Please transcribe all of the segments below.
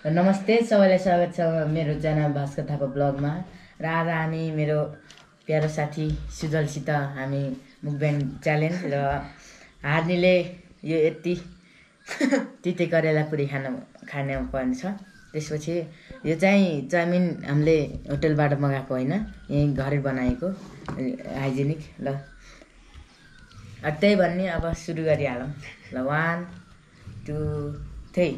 नमस्ते सबैलाई स्वागत छ मेरो च्यानल भास्कर थापा ब्लगमा। र आज हामी मेरो प्यारो साथी सुजलसित हामी मुखब्याङ च्यालेन्ज र हार्नेले यो यति तिते करेला पुरी खान खान पर्नेछ त्यसपछि यो चाहिँ चाउमिन हामीले होटेलबाट मगाएको होइन यहीँ घरै बनाएको हाइजेनिक ल। त्यही भन्ने अब सुरु गरिहालौँ। ल one two three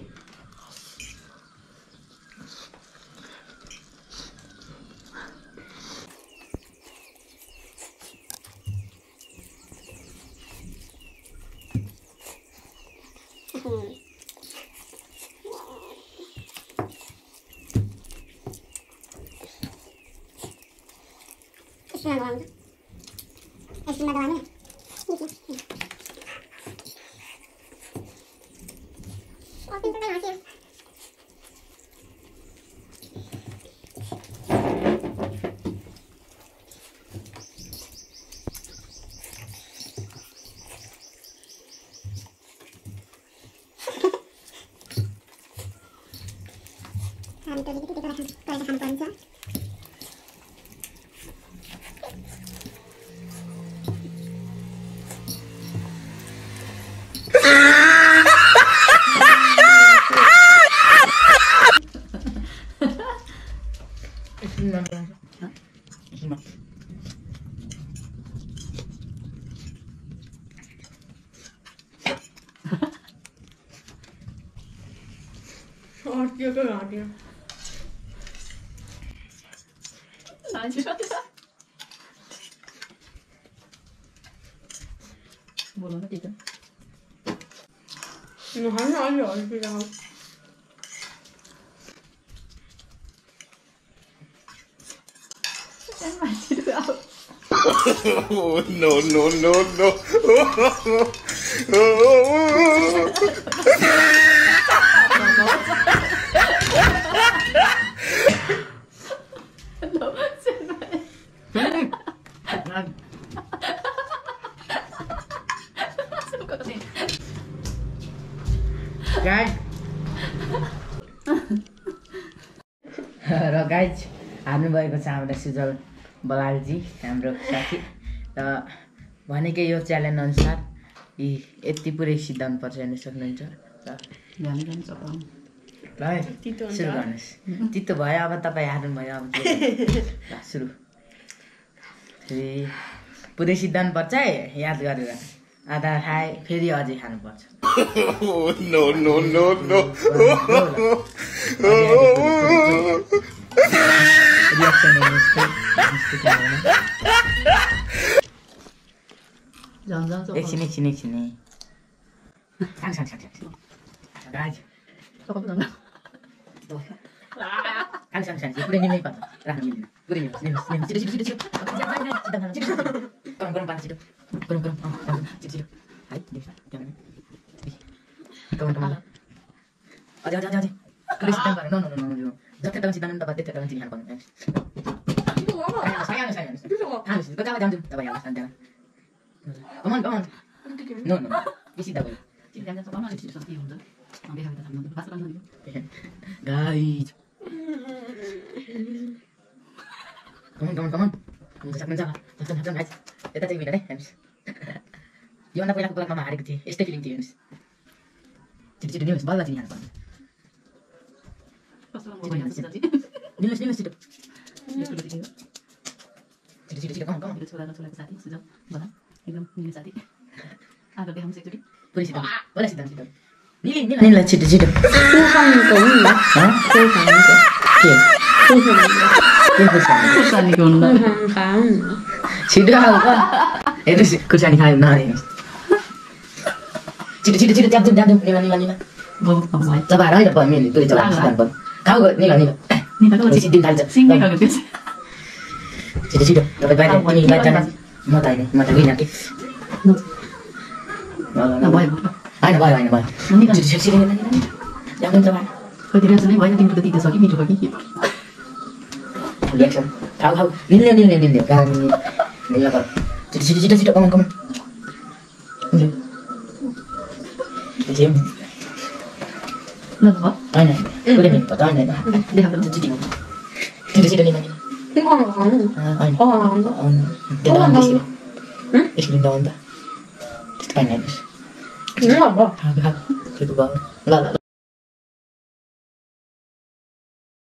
üstüne dolandı. Üstüne dolandı. Hampir gitu kita akan kita akan हामी त अलिकति गरेर खानु गरेर खानुपर्छ बोलो ना ठीक है Oh, no, no, no, no. Guys र गाइज हार्नुभएको छ हाम्रो सुजल बलालजी हाम्रो साथी। र भनेकै यो च्यालेन्ज अनुसार यी यति पुरै सिद्धान्त पर्छ हेर्न सक्नुहुन्छ। र ल है, सुरु गर्नुहोस्। तितो भयो अब तपाईँ हार्नुभयो अब के गर्नु? ल सुरु। फेरि पुरै सिद्धान्त पर्छ है याद गरेर। आधा खाए फेरि अझै खानुपर्छ। एकछिन एकछिन एकछिन। सानो सानो सानो पुरै निमै पर्छ राख्नु मिल्दैन पुरै निम्नुहोस् निम्नुहोस् निम्नुहोस् छिटो छिटो छिटो छिटो गरम गरम पानी छिटो गरम गरम छिटो छिटो है। कमान कमान अझै अझै अझै पुरै सिद्धान्त गरेर, नो नो नो जति टाइम सिद्धान्त तपाईँ त्यति टाइम चिनी खानु पर्ने सानो सानो सानो खानुहोस् कता जान्छु तपाईँ हाल्नुहोस् अनि त्यहाँ कमान कमान नो नो बेसी दबाई गाइज कमान कमान हारेको थिएँ हेर्नुहोस् बल्ल चिनी पुरै सिद्धान्त बल्ल हेर्नुहोस् खुर्सानी खायो न हेर्नुहोस् छिटो छिटो छिटो जान्छौँ जान्छौँ निला निला निला बहुत कम भयो चबाएर होइन भयो मिल्ने पुरै चबाएर सिद्धान्त पर्ने खाऊ गयो निला निला निकाल्नु बेसी दिन थाल्छ सिङ्गै खाएको त्यो छिटो छिटो तपाईँ बाहिर तिमी बाहिर जानु म त होइन म त गइनँ कि ल, ल, ल। भयो होइन भयो होइन भयो छिटो छिटो छिटो कति रियाक्सन नै भएन तिम्रो त तितो छ कि मिठो भयो कि रियाक्सन खाऊ खाऊ निल्ने निल्ने निल्ने कहाँ निल्ने निल्न पर्छ छिटो छिटो छिटो छिटो कमान कमान हुन्छ। छिटो। ल ल भयो होइन पत्ता होइन छिटो होइन त्यसरी यसरी दबाउनु त त्यस्तो पाइन हेर्नुहोस् त्यो भयो ल ल ल